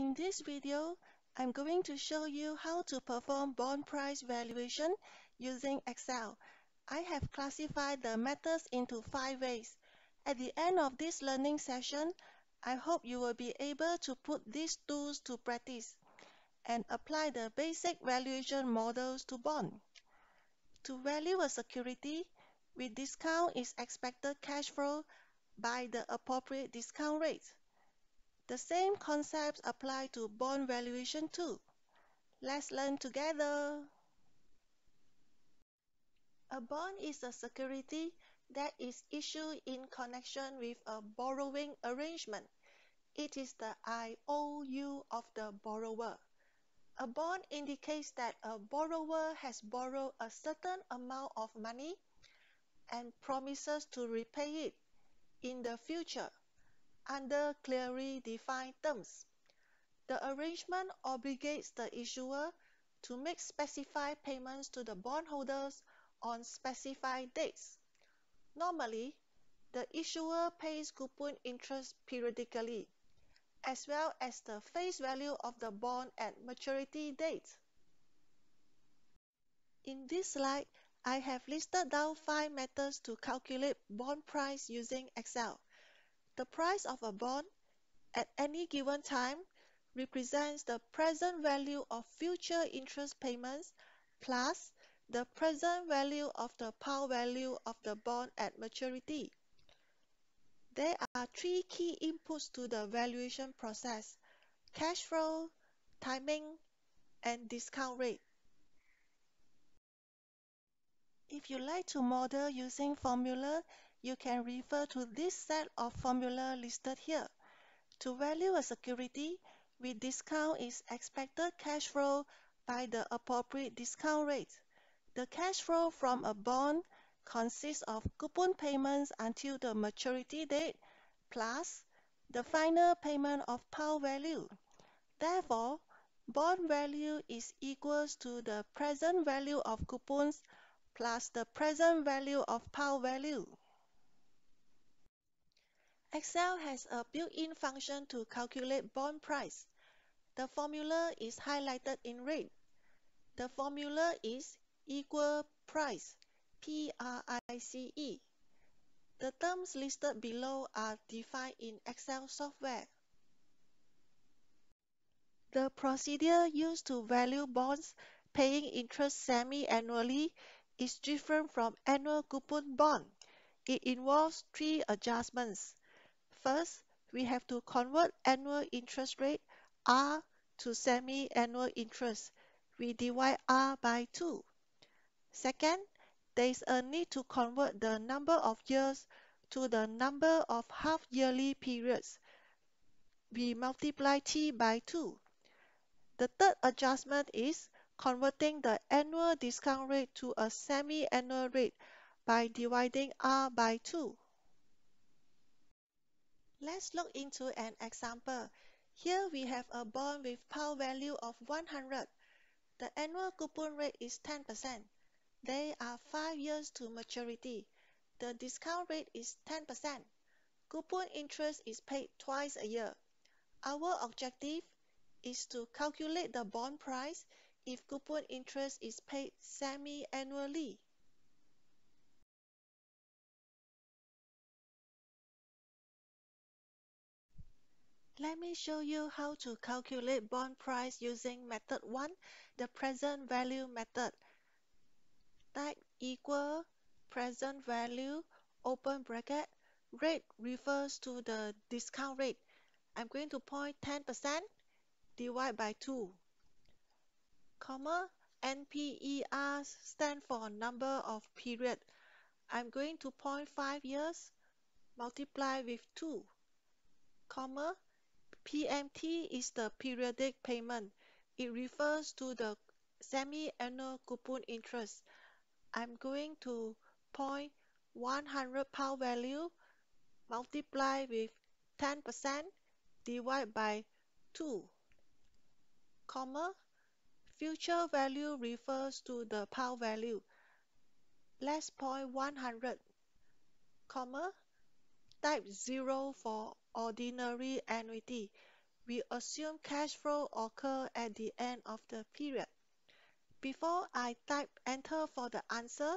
In this video, I'm going to show you how to perform bond price valuation using Excel. I have classified the methods into five ways. At the end of this learning session, I hope you will be able to put these tools to practice and apply the basic valuation models to bond. To value a security, we discount its expected cash flow by the appropriate discount rate. The same concepts apply to bond valuation too. Let's learn together. A bond is a security that is issued in connection with a borrowing arrangement. It is the IOU of the borrower. A bond indicates that a borrower has borrowed a certain amount of money and promises to repay it in the future under clearly defined terms. The arrangement obligates the issuer to make specified payments to the bondholders on specified dates. Normally, the issuer pays coupon interest periodically, as well as the face value of the bond at maturity date. In this slide, I have listed down five methods to calculate bond price using Excel. The price of a bond at any given time represents the present value of future interest payments plus the present value of the par value of the bond at maturity. There are three key inputs to the valuation process cash flow, timing, and discount rate. If you like to model using formula, you can refer to this set of formula listed here. To value a security, we discount its expected cash flow by the appropriate discount rate. The cash flow from a bond consists of coupon payments until the maturity date plus the final payment of par value. Therefore, bond value is equals to the present value of coupons plus the present value of par value. Excel has a built-in function to calculate bond price. The formula is highlighted in red. The formula is equal price, P-R-I-C-E. The terms listed below are defined in Excel software. The procedure used to value bonds paying interest semi-annually is different from annual coupon bond. It involves three adjustments. First, we have to convert annual interest rate R to semi-annual interest. We divide R by 2. Second, there is a need to convert the number of years to the number of half-yearly periods. We multiply T by 2. The third adjustment is converting the annual discount rate to a semi-annual rate by dividing R by 2. Let's look into an example. Here we have a bond with par value of 100. The annual coupon rate is 10%. There are 5 years to maturity. The discount rate is 10%. Coupon interest is paid twice a year. Our objective is to calculate the bond price if coupon interest is paid semi-annually. Let me show you how to calculate bond price using method 1, the present value method. Type equal present value, open bracket, rate refers to the discount rate. I'm going to point 10%, divide by 2. Comma, NPER stand for number of period. I'm going to point 5 years, multiply with 2. Comma, PMT is the periodic payment. It refers to the semi-annual coupon interest. I'm going to point 100 par value multiply with 10% divide by 2 comma future value refers to the par value let's point 100 comma type 0 for ordinary annuity. we assume cash flow occur at the end of the period. Before I type enter for the answer,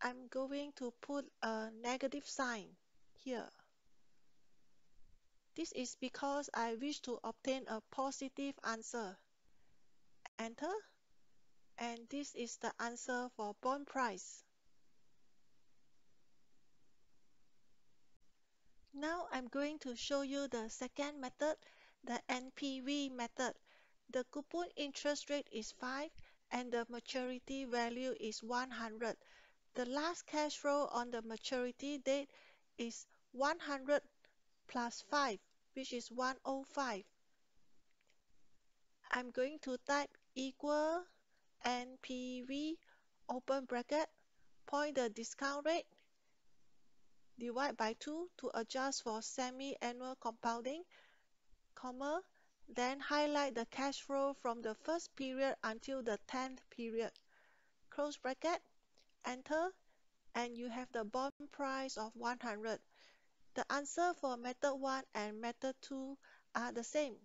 I'm going to put a negative sign here. This is because I wish to obtain a positive answer. Enter. And this is the answer for bond price. Now I'm going to show you the second method, the NPV method. The coupon interest rate is 5 and the maturity value is 100. The last cash flow on the maturity date is 100 plus 5, which is 105. I'm going to type equal NPV open bracket, point the discount rate divide by 2 to adjust for semi-annual compounding, comma, then highlight the cash flow from the first period until the 10th period. Close bracket, enter, and you have the bond price of 100. The answer for method 1 and method 2 are the same.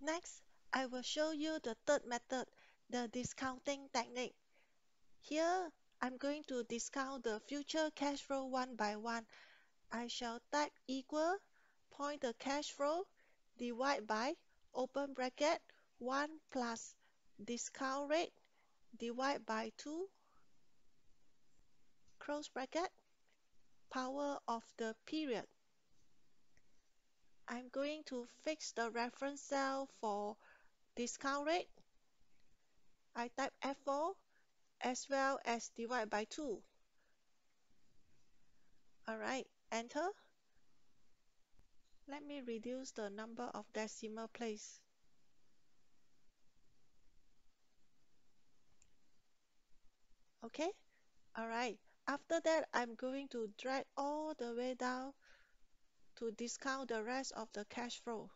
Next, I will show you the third method, the discounting technique. Here, I'm going to discount the future cash flow one by one. I shall type equal, point the cash flow, divide by, open bracket, 1 plus discount rate, divide by 2, close bracket, power of the period. I'm going to fix the reference cell for discount rate. I type F4 as well as divide by 2. Alright, enter. Let me reduce the number of decimal place. Okay, alright. After that, I'm going to drag all the way down to discount the rest of the cash flow.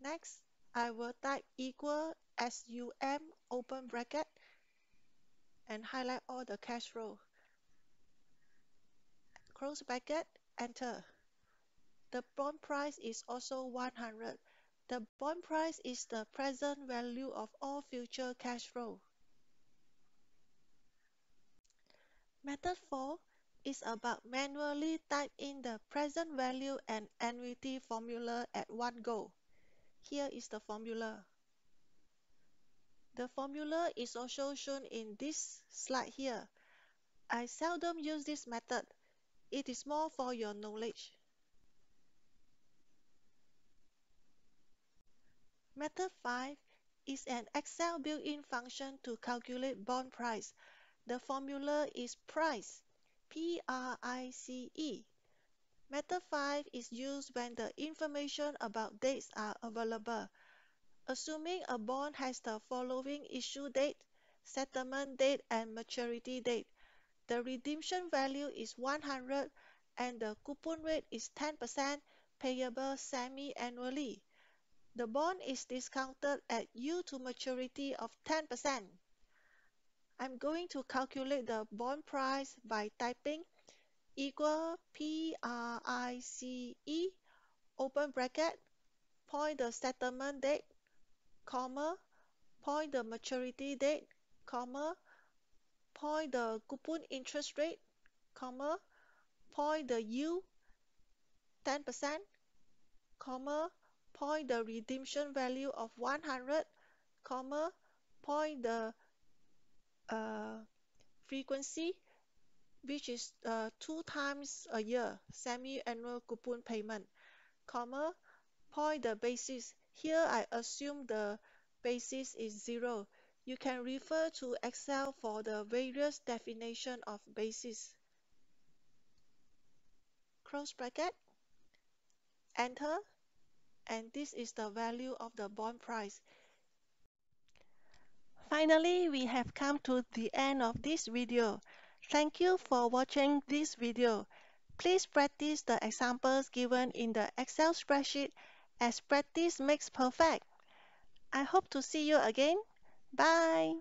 Next, I will type equal SUM open bracket and highlight all the cash flow. Close bracket, enter. The bond price is also 100. The bond price is the present value of all future cash flow. Method 4 is about manually type in the present value and annuity formula at one go. Here is the formula. The formula is also shown in this slide here. I seldom use this method. It is more for your knowledge. Method 5 is an Excel built-in function to calculate bond price. The formula is price, P-R-I-C-E. Method 5 is used when the information about dates are available. Assuming a bond has the following issue date, settlement date, and maturity date, the redemption value is 100 and the coupon rate is 10% payable semi-annually. The bond is discounted at yield to maturity of 10%. I'm going to calculate the bond price by typing equal P-R-I-C-E open bracket point the settlement date comma point the maturity date comma point the coupon interest rate comma point the yield 10% comma point the redemption value of 100 comma point the uh, frequency which is uh, two times a year semi-annual coupon payment comma point the basis here I assume the basis is zero. You can refer to Excel for the various definition of basis. Close bracket. Enter. And this is the value of the bond price. Finally, we have come to the end of this video. Thank you for watching this video. Please practice the examples given in the Excel spreadsheet as practice makes perfect. I hope to see you again. Bye.